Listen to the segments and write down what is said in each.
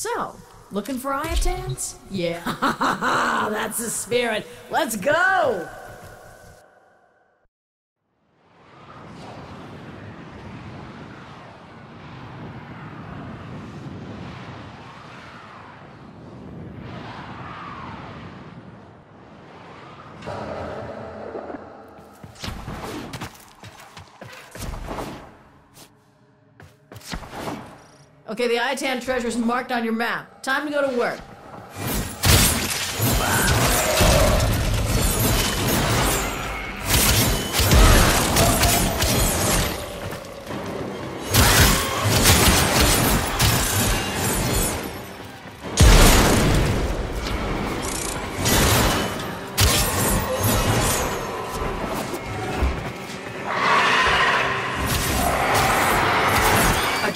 So, looking for Ayatans? Yeah, that's the spirit. Let's go! Okay, the Ayatan treasure is marked on your map. Time to go to work.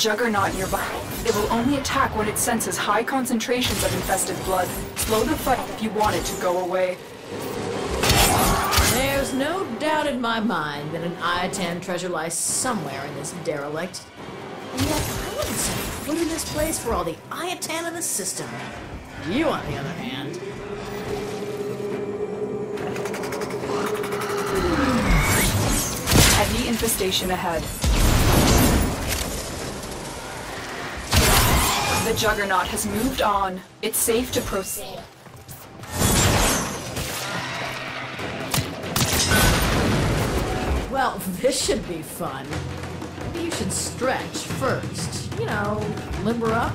Juggernaut nearby. It will only attack when it senses high concentrations of infested blood. Slow the fight if you want it to go away. There's no doubt in my mind that an Ayatan treasure lies somewhere in this derelict. And yet, I wouldn't set foot in this place for all the Ayatan in the system. You, on the other hand, Heavy infestation ahead. The juggernaut has moved on. It's safe to proceed. well, this should be fun. You should stretch first. You know, limber up.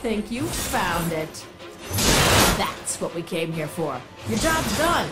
Think you found it. That's what we came here for. Your job's done.